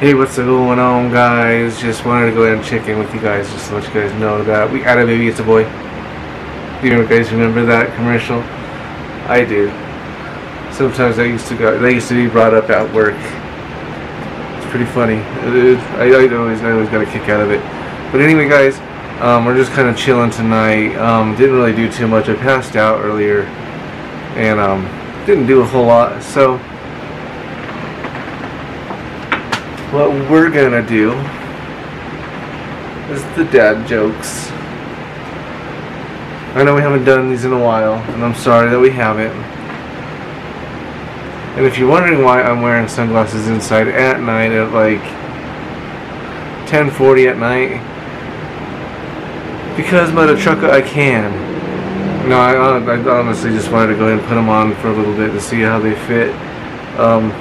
Hey, what's going on, guys? Just wanted to go ahead and check in with you guys just to let you guys know that we got a baby, it's a boy. Do you guys remember that commercial? I do. Sometimes I used to go. They used to be brought up at work. It's pretty funny. It, I, I always, I always got a kick out of it. But anyway, guys, um, we're just kind of chilling tonight. Um, didn't really do too much. I passed out earlier, and um, didn't do a whole lot. So what we're gonna do is the dad jokes. I know we haven't done these in a while, and I'm sorry that we haven't. And if you're wondering why I'm wearing sunglasses inside at night at like 10:40 at night, because mother trucker I can. No, I, I honestly just wanted to go ahead and put them on for a little bit to see how they fit. Um,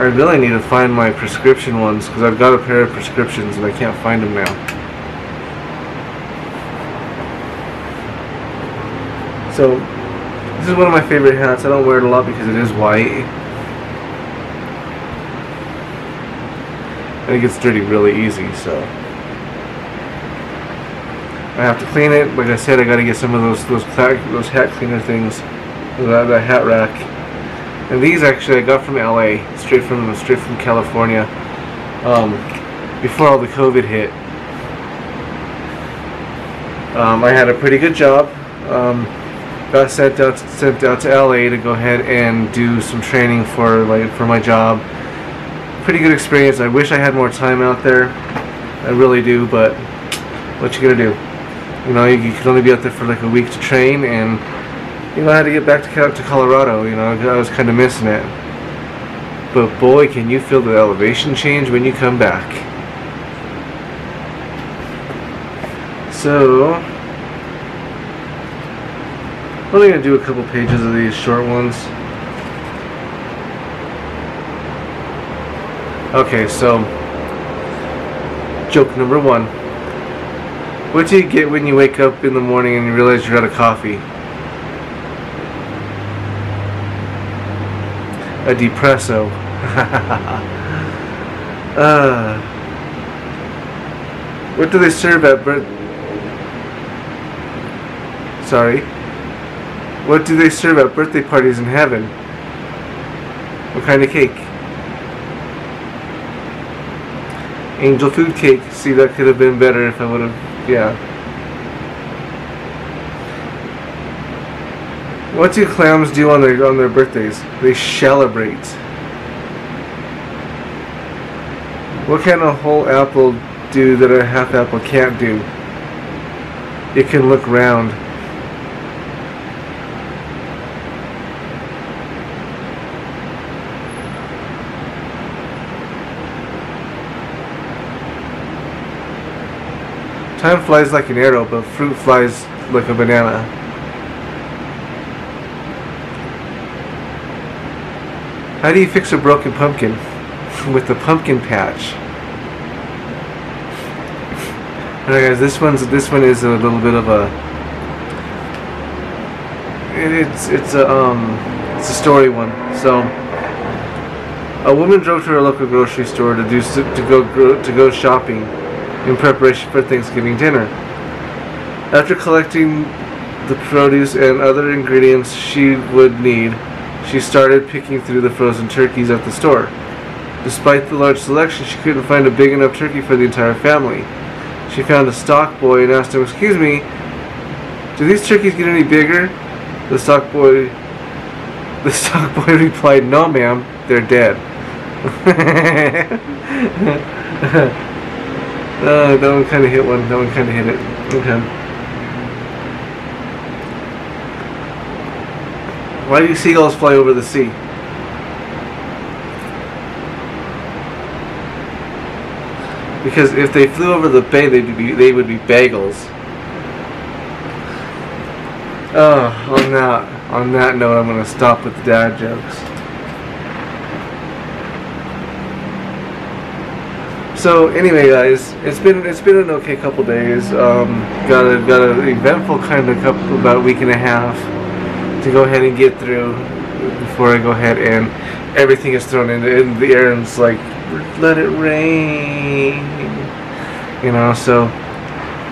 I really need to find my prescription ones because I've got a pair of prescriptions and I can't find them now. So, this is one of my favorite hats. I don't wear it a lot because it is white. And it gets dirty really easy, so. I have to clean it. Like I said, I got to get some of those those those hat cleaner things, that, that hat rack. And these actually I got from LA, straight from straight from California, um, before all the COVID hit. Um, I had a pretty good job. Um, got sent out sent out to LA to go ahead and do some training for like for my job. Pretty good experience. I wish I had more time out there. I really do, but what you gonna do? You know, you, you can only be out there for like a week to train, and you know I had to get back to to Colorado. You know, I was kind of missing it. But boy, can you feel the elevation change when you come back. So, I'm only going to do a couple pages of these short ones. Okay, so, joke number one. What do you get when you wake up in the morning and you realize you're out of coffee? A depresso. uh, what do they serve at birth? Sorry. What do they serve at birthday parties in heaven? What kind of cake? Angel food cake. See, that could have been better if I would have, yeah. What do clams do on their on their birthdays? They celebrate. What can a whole apple do that a half apple can't do? It can look round. Time flies like an arrow, but fruit flies like a banana. How do you fix a broken pumpkin? With the pumpkin patch. Alright guys, this one's this one is a little bit of a it's it's a um it's a story one. So a woman drove to her local grocery store to do to go to go shopping in preparation for Thanksgiving dinner. After collecting the produce and other ingredients she would need, she started picking through the frozen turkeys at the store. Despite the large selection, she couldn't find a big enough turkey for the entire family. She found a stock boy and asked him, Excuse me, do these turkeys get any bigger? The stock boy the stock boy replied, No ma'am, they're dead. Uh, that one kind of hit one. That one kind of hit it. Okay. Why do seagulls fly over the sea? Because if they flew over the bay, they'd be they would be bagels. Oh, on that on that note, I'm gonna stop with dad jokes. So anyway, guys, it's been it's been an okay couple days. Um, got a got an eventful kind of couple about a week and a half to go ahead and get through. before I go ahead and everything is thrown in, in the air and it's like let it rain. You know, so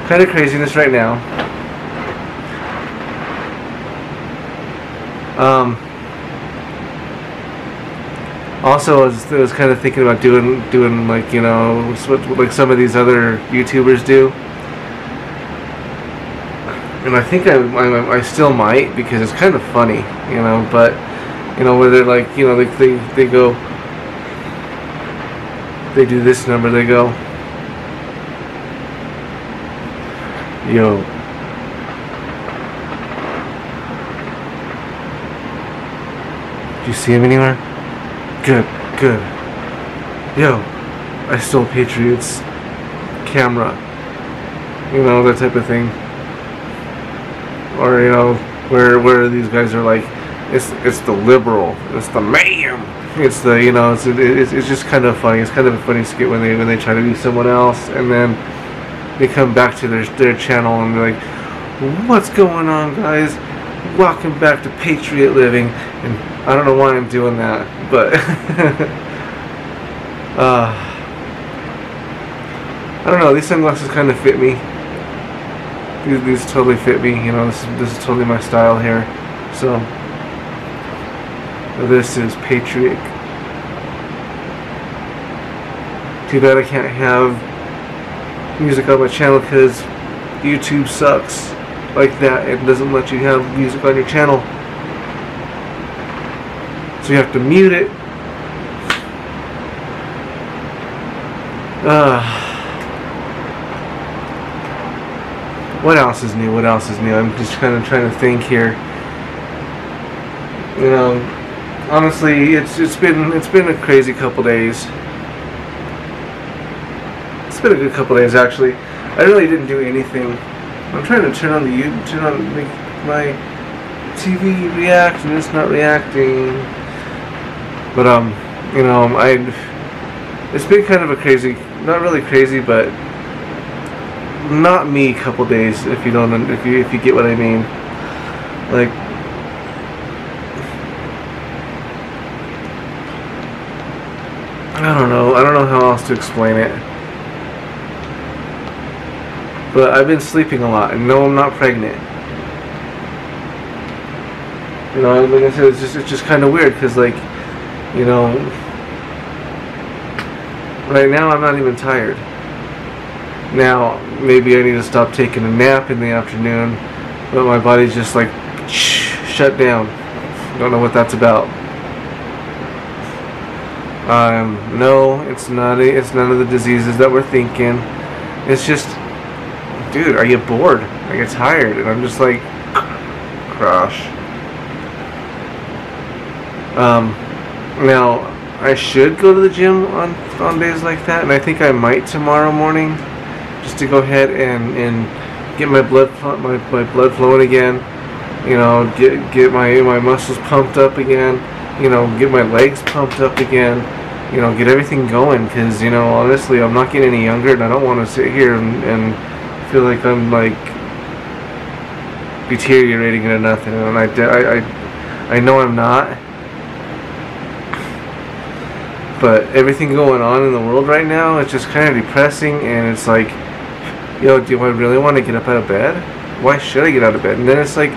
kind of craziness right now. Um, also, I was, I was kind of thinking about doing doing like you know like some of these other YouTubers do, and I think I, I, I still might because it's kind of funny, you know. But you know where they're like you know they they, they go they do this number they go yo. Do you see him anywhere? Good good. Yo I stole Patriot's camera. You know that type of thing or you know where where these guys are like it's it's the liberal it's the man it's the you know it's it's, it's just kind of funny. It's kind of a funny skit when they when they try to be someone else and then they come back to their their channel and they're like what's going on guys? Welcome back to patriot living. And i don't know why i'm doing that but uh i don't know. These sunglasses kind of fit me these, these totally fit me you know this, this is totally my style here so this is Patriot. Too bad I can't have music on my channel because YouTube sucks like that. It doesn't let you have music on your channel. So you have to mute it. Uh, what else is new? What else is new? I'm just kind of trying to think here. You know, honestly, it's it's been it's been a crazy couple days. It's been a good couple days actually. I really didn't do anything. I'm trying to turn on the YouTube, turn on my TV react, and it's not reacting. But um, you know, I it's been kind of a crazy, not really crazy, but not me couple days. If you don't, if you if you get what I mean, like I don't know. I don't know how else to explain it. But I've been sleeping a lot, and no, I'm not pregnant. You know, like I said, it's just it's just kind of weird because, like, you know, right now I'm not even tired. Now maybe I need to stop taking a nap in the afternoon, but my body's just like shut down. Don't know what that's about. Um, no, it's not. A, it's none of the diseases that we're thinking. It's just, dude, are you bored? I get tired? And I'm just like, gosh. Um, now I should go to the gym on on days like that, and I think I might tomorrow morning, just to go ahead and and get my blood my my blood flowing again. You know, get get my my muscles pumped up again. You know, get my legs pumped up again you know, get everything going because, you know, honestly, I'm not getting any younger and I don't want to sit here and, and feel like I'm, like, deteriorating into nothing. And I, I, I, I know I'm not. But everything going on in the world right now, it's just kind of depressing and it's like, yo, do I really want to get up out of bed? Why should I get out of bed? And then it's like,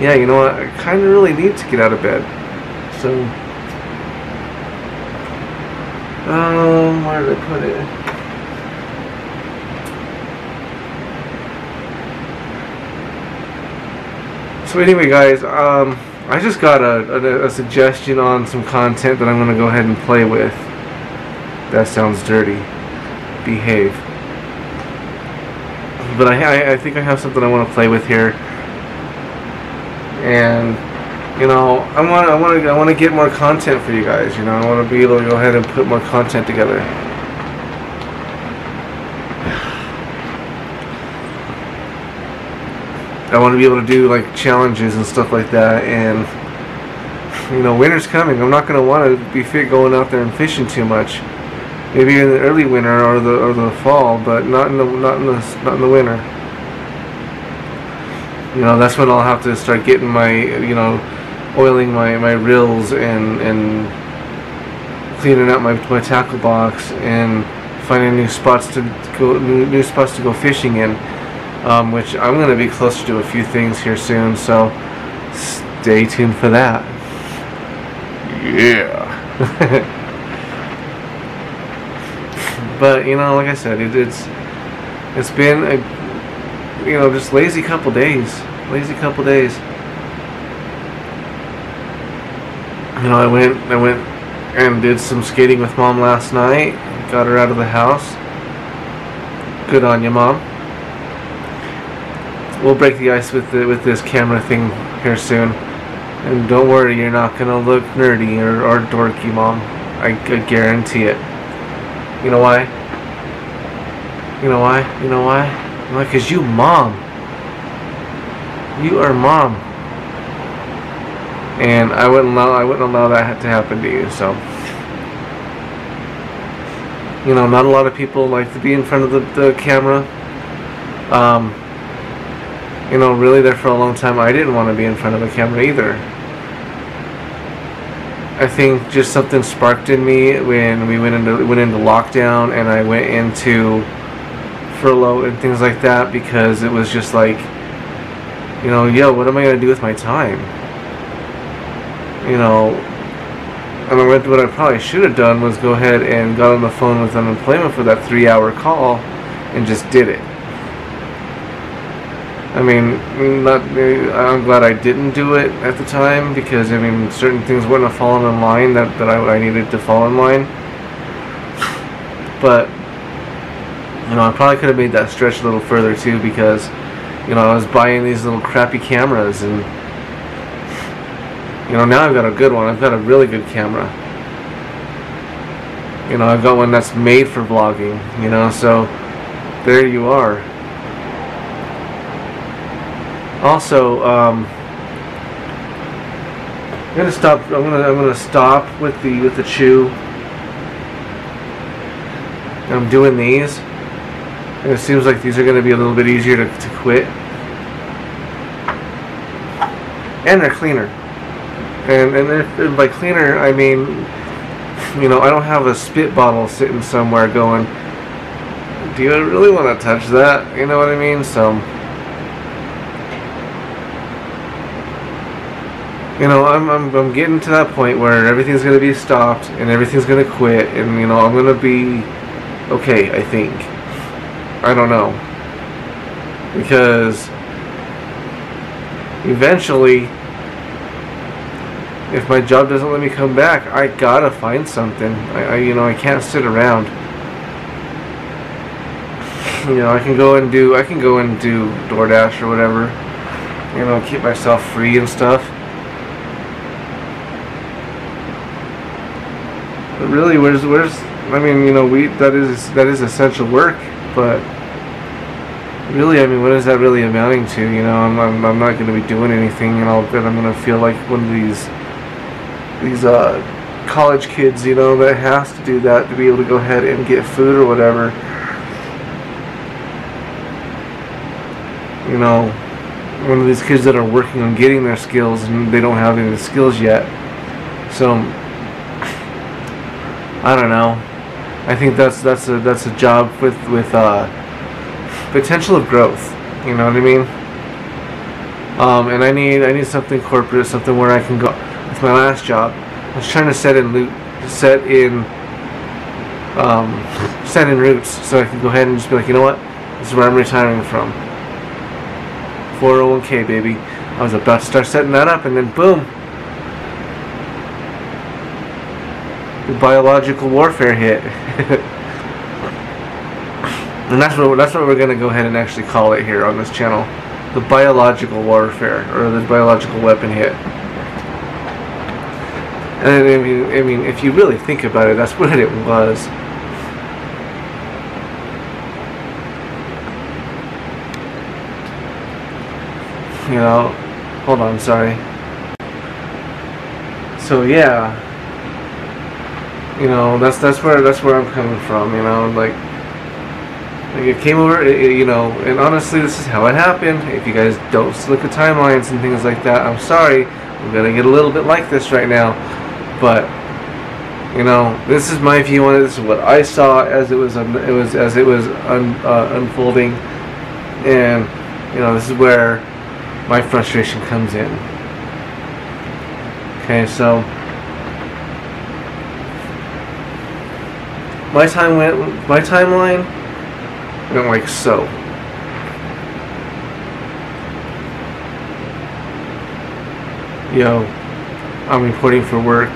yeah, you know what, I kind of really need to get out of bed. So... Um, where did I put it? So anyway, guys, um, I just got a, a, a suggestion on some content that I'm going to go ahead and play with. That sounds dirty. Behave. But I, I think I have something I want to play with here. And you know, I want I want to I want to get more content for you guys. You know, I want to be able to go ahead and put more content together. I want to be able to do like challenges and stuff like that, and you know, winter's coming. I'm not going to want to be going out there and fishing too much. Maybe in the early winter or the or the fall, but not in the not in the not in the winter. You know, that's when I'll have to start getting my you know oiling my, my reels and and cleaning out my, my tackle box and finding new spots to go new, new spots to go fishing in um, which I'm gonna be closer to a few things here soon so stay tuned for that yeah but you know like I said it, it's it's been a you know just lazy couple days lazy couple days you know I went I went and did some skating with mom last night. Got her out of the house. Good on you, mom. We'll break the ice with the, with this camera thing here soon. And don't worry, you're not gonna look nerdy or, or dorky, mom. I, I guarantee it. You know why? You know why? You know why? Why? Cause you mom. You are mom and I wouldn't allow I wouldn't allow that to happen to you. So, you know, not a lot of people like to be in front of the, the camera. Um, you know, really, there for a long time, I didn't want to be in front of a camera either. I think just something sparked in me when we went into went into lockdown, and I went into furlough and things like that because it was just like, you know, yo, what am I gonna do with my time? you know, I mean, what I probably should have done was go ahead and got on the phone with unemployment for that three hour call and just did it. I mean, not. I'm glad I didn't do it at the time because I mean, certain things wouldn't have fallen in line that, that I, I needed to fall in line. But you know, I probably could have made that stretch a little further too because you know I was buying these little crappy cameras and you know, now I've got a good one. I've got a really good camera. You know, I've got one that's made for vlogging, you know, so there you are. Also, um, I'm gonna stop. I'm gonna. I'm gonna stop with the with the chew. I'm doing these, and it seems like these are gonna be a little bit easier to, to quit, and they're cleaner. And and if, and by cleaner, I mean, you know, I don't have a spit bottle sitting somewhere going. Do you really want to touch that? You know what I mean? So. You know, I'm, I'm, I'm getting to that point where everything's going to be stopped and everything's going to quit and, you know, I'm going to be okay, I think. I don't know. Because eventually if my job doesn't let me come back, I gotta find something. I, I, you know, I can't sit around. You know, I can go and do, I can go and do DoorDash or whatever. You know, keep myself free and stuff. Really, where's, where's, I mean, you know, we, that is, that is essential work, but really, I mean, what is that really amounting to? You know, I'm, I'm, I'm not going to be doing anything, and I'll, and I'm going to feel like one of these these uh, college kids, you know, that has to do that to be able to go ahead and get food or whatever. You know, one of these kids that are working on getting their skills and they don't have any skills yet. So I don't know. I think that's that's a that's a job with with uh, potential of growth. You know what I mean? Um, and I need I need something corporate, something where I can go it's my last job. I was trying to set in loot, set in, um, set in roots, so I could go ahead and just be like, you know what, this is where I'm retiring from. 401k, baby. I was about to start setting that up, and then boom, the biological warfare hit. and that's what that's what we're gonna go ahead and actually call it here on this channel, the biological warfare or the biological weapon hit. And I mean, I mean, if you really think about it, that's what it was. You know, hold on, sorry. So yeah, you know, that's that's where that's where I'm coming from. You know, like, like it came over, it, you know, and honestly, this is how it happened. If you guys don't look at timelines and things like that, I'm sorry. I'm gonna get a little bit like this right now, but you know, this is my view on it. This is what I saw as it was it was as it was un, uh, unfolding, and you know, this is where my frustration comes in. Okay, so my time went my timeline went like so. Yo, I'm reporting for work.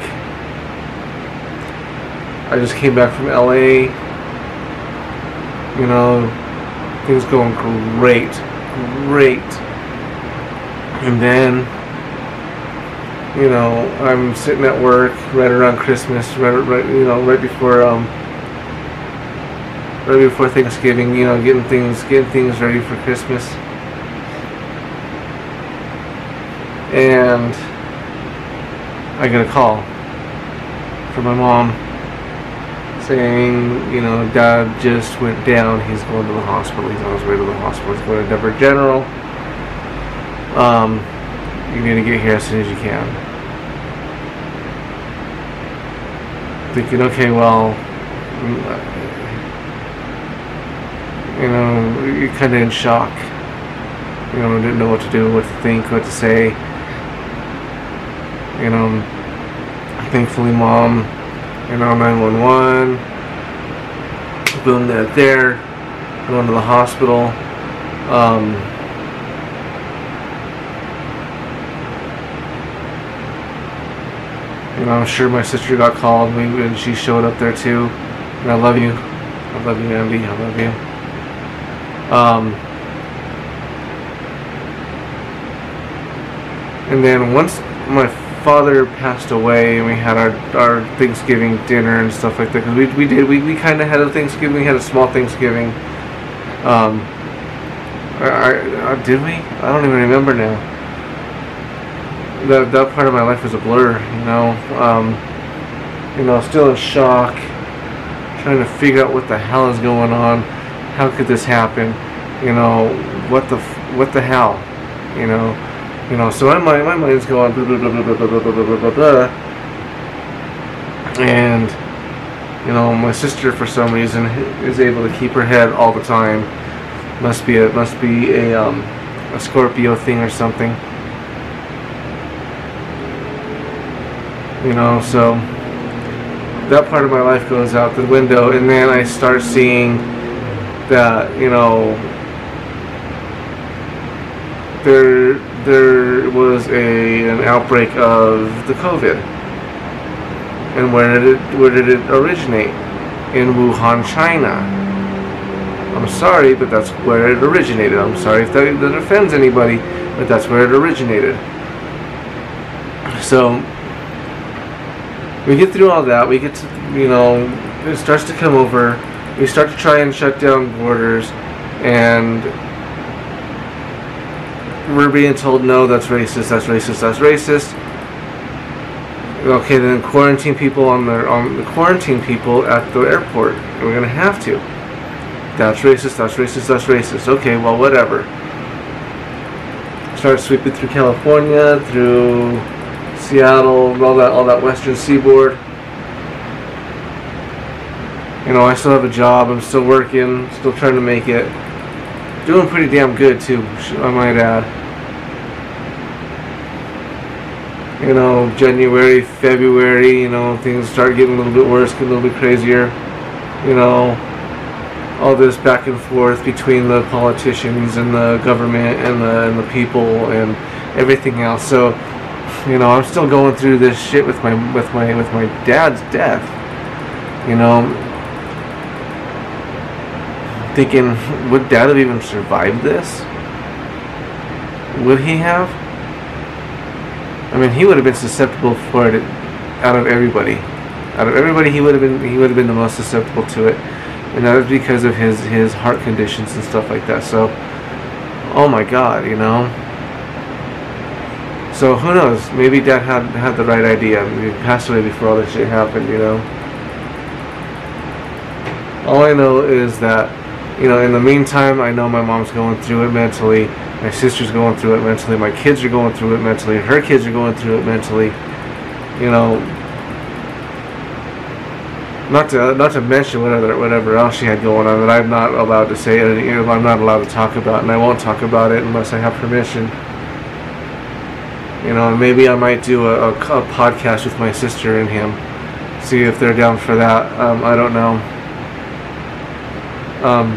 I just came back from LA. You know, things going great, great. And then, you know, I'm sitting at work right around Christmas, right, right, you know, right before, um, right before Thanksgiving. You know, getting things, getting things ready for Christmas. And I get a call from my mom saying, you know, Dad just went down. He's going to the hospital. He's on his way to the hospital. He's going to Denver General. Um, you need to get here as soon as you can. Thinking, okay, well, you know, you're kind of in shock. You know, didn't know what to do, what to think, what to say. You know, thankfully, mom, you know, 911. Boom, they're there. Going to the hospital. Um, you know, I'm sure my sister got called and she showed up there too. And I love you. I love you, Andy. I love you. Um, and then once my father passed away and we had our, our Thanksgiving dinner and stuff like that, because we, we did, we, we kind of had a Thanksgiving, we had a small Thanksgiving. Um, uh, did we? I don't even remember now. That, that part of my life was a blur, you know. Um, you know, still in shock, trying to figure out what the hell is going on how could this happen? You know, what the what the hell? You know, you know. So my mind, my mind's going blah blah blah blah blah blah blah blah blah blah. And you know, my sister for some reason is able to keep her head all the time. Must be a must be a um, a Scorpio thing or something. You know, so that part of my life goes out the window, and then I start seeing that you know there there was a an outbreak of the COVID. And where did it where did it originate? In Wuhan, China. I'm sorry, but that's where it originated. I'm sorry if that, that offends anybody, but that's where it originated. So we get through all that. We get to you know it starts to come over we start to try and shut down borders, and we're being told, no, that's racist, that's racist, that's racist. Okay, then quarantine people on the on the quarantine people at the airport. We're gonna have to. That's racist. That's racist. That's racist. Okay, well, whatever. Start sweeping through California, through Seattle, all that, all that western seaboard you know, I still have a job. I'm still working, still trying to make it. Doing pretty damn good too, I might add. You know, January, February, you know, things start getting a little bit worse, get a little bit crazier. You know, all this back and forth between the politicians and the government and the and the people and everything else. So, you know, I'm still going through this shit with my with my with my dad's death. You know, thinking, would Dad have even survived this? Would he have? I mean, he would have been susceptible for it out of everybody. Out of everybody, he would have been he would have been the most susceptible to it, and that was because of his his heart conditions and stuff like that. So, oh my God, you know. So who knows? Maybe Dad had had the right idea. He passed away before all this shit happened, you know. All I know is that you know, in the meantime, I know my mom's going through it mentally. My sister's going through it mentally. My kids are going through it mentally. Her kids are going through it mentally. You know, not to not to mention whatever whatever else she had going on that I'm not allowed to say. You know, I'm not allowed to talk about, and I won't talk about it unless I have permission. You know, maybe I might do a, a, a podcast with my sister and him, see if they're down for that. Um, I don't know. Um,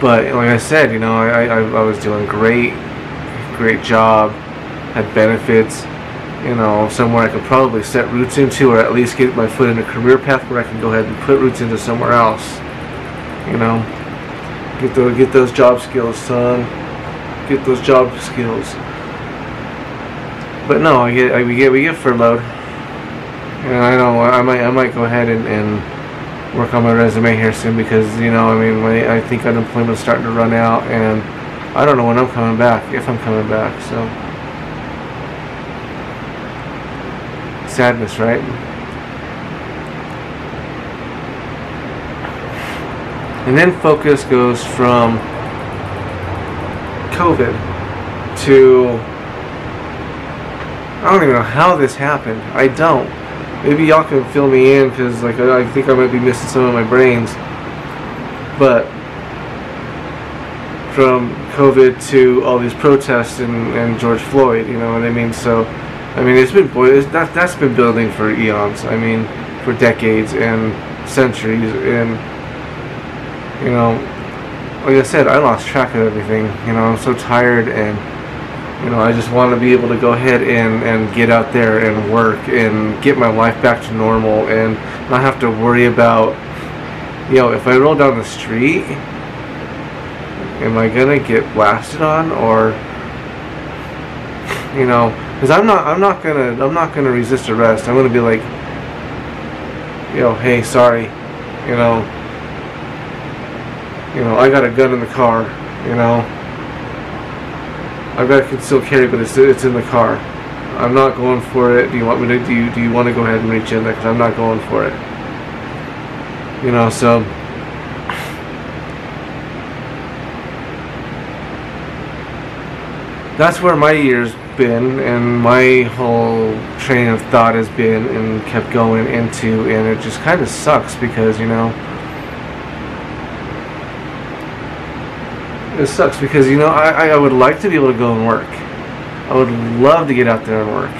but like I said, you know, I, I, I was doing great, great job, had benefits, you know, somewhere I could probably set roots into, or at least get my foot in a career path where I can go ahead and put roots into somewhere else. You know, get those get those job skills, son. Get those job skills. But no, I get I, we get we get furloughed. And I know I might I might go ahead and, and work on my resume here soon because you know I mean my, I think unemployment's starting to run out and I don't know when I'm coming back if I'm coming back so. sadness, right? And then focus goes from COVID to I don't even know how this happened. I don't. Maybe y'all can fill me in because like I think I might be missing some of my brains. But from COVID to all these protests and, and George Floyd, you know what I mean? So I mean, it's been it's, that that's been building for eons. I mean, for decades and centuries, and you know, like I said, I lost track of everything. You know, I'm so tired, and you know, I just want to be able to go ahead and and get out there and work and get my life back to normal, and not have to worry about, you know, if I roll down the street, am I gonna get blasted on or, you know because I'm not I'm not gonna I'm not gonna resist arrest. I'm gonna be like, you know, hey, sorry, you know, you know, I got a gun in the car, you know, I've got a still carry, but it's it's in the car. I'm not going for it. Do you want me to? Do you do you want to go ahead and reach in there? Because I'm not going for it. You know, so. That's where my years been and my whole train of thought has been and kept going into and it just kind of sucks because you know it sucks because you know I, I would like to be able to go and work I would love to get out there and work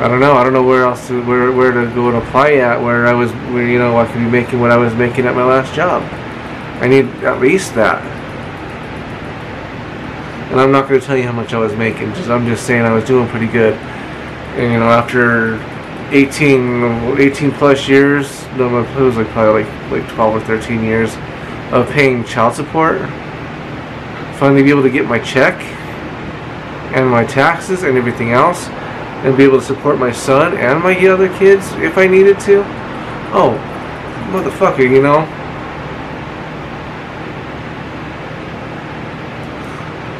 I don't know I don't know where else to, where where to go and apply at where I was where you know I could be making what I was making at my last job I need at least that and I'm not going to tell you how much I was making. Just I'm just saying I was doing pretty good. And you know, after 18, 18 plus years, no, it was like probably like like 12 or 13 years of paying child support. Finally, be able to get my check and my taxes and everything else, and be able to support my son and my other kids if I needed to. Oh, motherfucker, you know.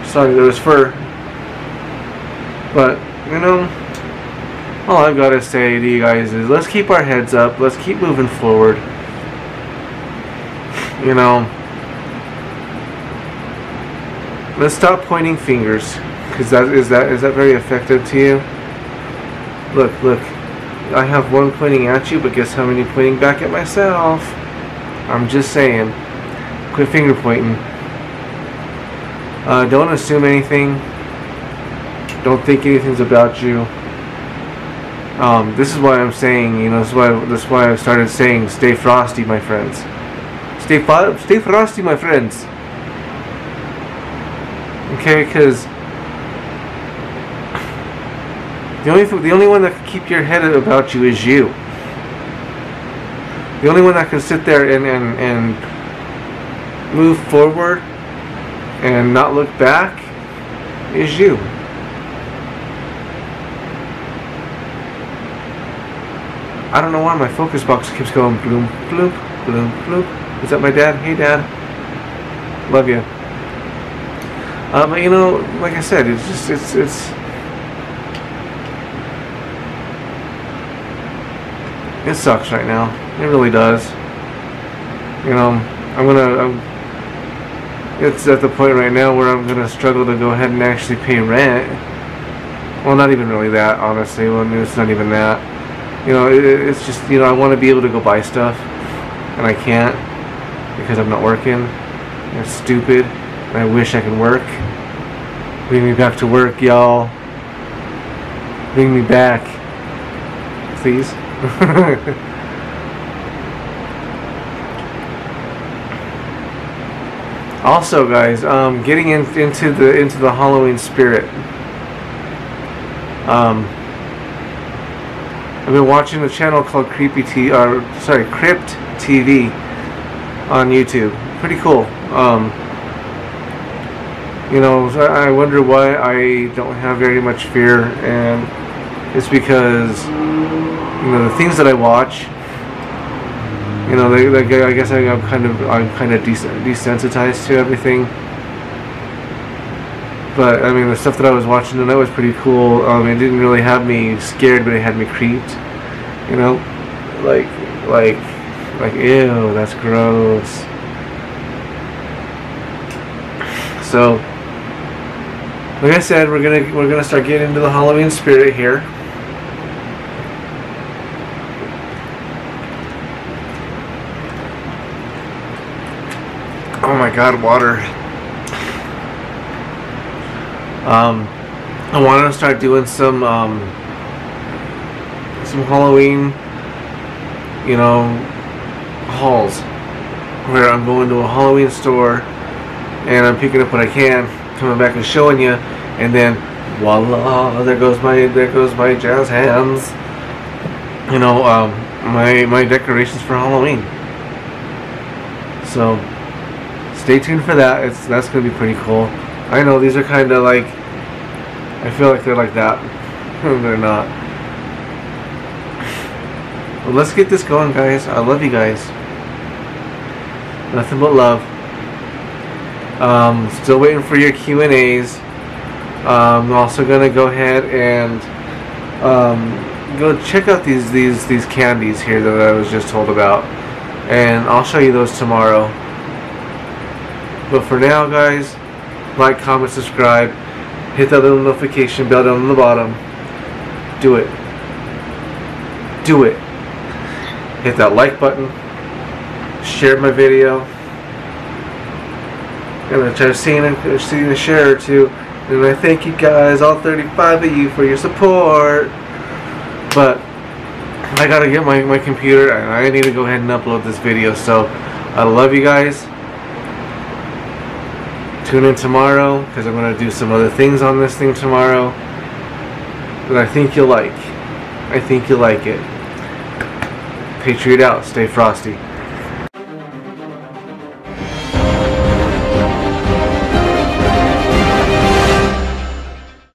Sorry, there was fur. But, you know, all I've got to say to you guys is let's keep our heads up. Let's keep moving forward. You know, let's stop pointing fingers. Because that is that is that very effective to you? Look, look. I have one pointing at you, but guess how many pointing back at myself? I'm just saying. Quit finger pointing. Uh, don't assume anything. Don't think anything's about you. Um, this is why I'm saying, you know, this is why this is why I started saying, stay frosty, my friends. Stay stay frosty, my friends. Okay, because the only th- the only one that can keep your head about you is you. The only one that can sit there and and, and move forward and not look back is you. I don't know why my focus box keeps going bloom, bloop, bloom, bloop. Is that my dad? Hey, dad. Love you. But you know, like I said, it's just it's it's. It sucks right now. It really does. You know, I'm gonna. I'm, it's at the point right now where I'm gonna struggle to go ahead and actually pay rent. Well, not even really that, honestly. Well, it's not even that. You know, it, it's just you know I want to be able to go buy stuff, and I can't because I'm not working. It's stupid, and I wish I could work. Bring me back to work, y'all. Bring me back, please. also, guys, um, getting in, into the into the Halloween spirit. Um, I've been watching a channel called Creepy T, or sorry, Crypt TV on YouTube. Pretty cool. Um, you know, I wonder why I don't have very much fear, and it's because you know the things that I watch. You know, they, they, I guess I, am kind of I'm kind of desensitized to everything. But I mean, the stuff that I was watching tonight was pretty cool. Um, it didn't really have me scared, but it had me creeped. You know, like like like ew, that's gross. So like I said, we're gonna we're gonna start getting into the Halloween spirit here. Oh my God, water. Um, I wanted to start doing some um, some Halloween, you know, hauls where I'm going to a Halloween store and I'm picking up what I can coming back and showing you, and then voila, there goes my there goes my jazz hands. You know, um, my my decorations for Halloween. So stay tuned for that. It's that's gonna be pretty cool. I know these are kind of like I feel like they're like that. they're not. Well, let's get this going, guys. I love you guys. Nothing but love. Um, still waiting for your Q and A's. I'm also gonna go ahead and um, go check out these these these candies here that I was just told about, and I'll show you those tomorrow. But for now, guys, like, comment, subscribe, hit that little notification bell down on the bottom. Do it. Do it. Hit that like button. Share my video and I try to see and see a share or two. And I thank you guys, all 35 of you, for your support. But I gotta get my, my computer and I need to go ahead and upload this video. So I love you guys. Tune in tomorrow because I'm gonna do some other things on this thing tomorrow that I think you'll like. I think you'll like it. Patriot out. Stay frosty.